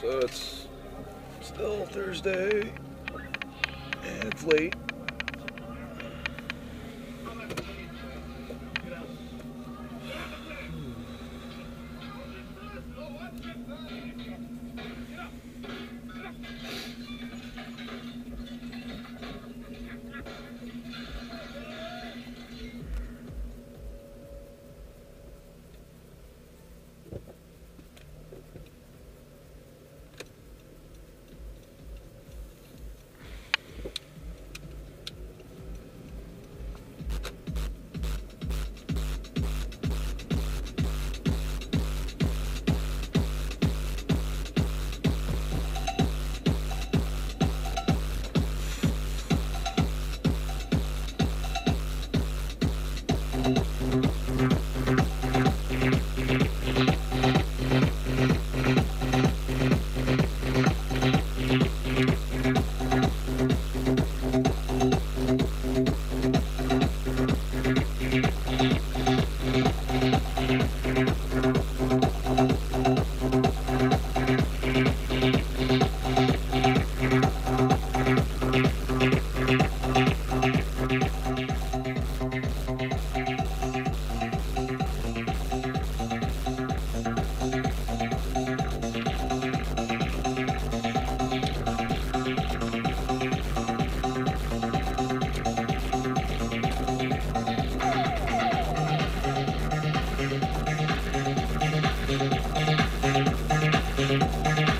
So it's still Thursday, and it's late.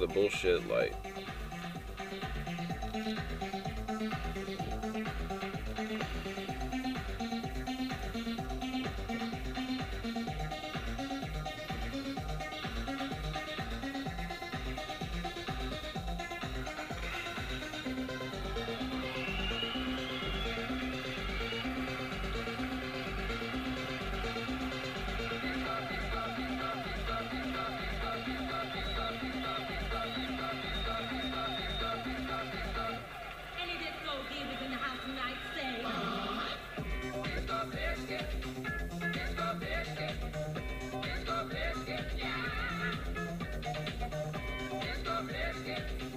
the bullshit light. Yeah.